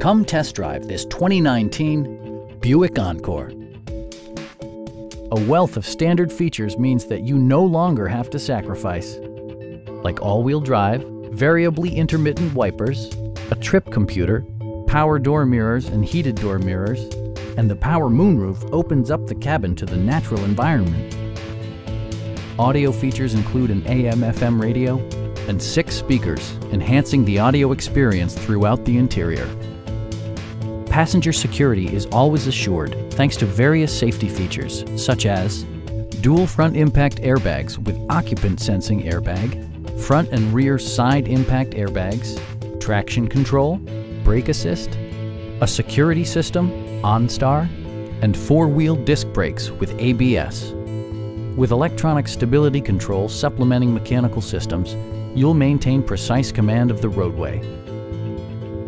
Come test drive this 2019 Buick Encore. A wealth of standard features means that you no longer have to sacrifice. Like all-wheel drive, variably intermittent wipers, a trip computer, power door mirrors and heated door mirrors, and the power moonroof opens up the cabin to the natural environment. Audio features include an AM-FM radio and six speakers, enhancing the audio experience throughout the interior. Passenger security is always assured thanks to various safety features such as dual front impact airbags with occupant sensing airbag, front and rear side impact airbags, traction control, brake assist, a security system, OnStar, and four-wheel disc brakes with ABS. With electronic stability control supplementing mechanical systems, you'll maintain precise command of the roadway.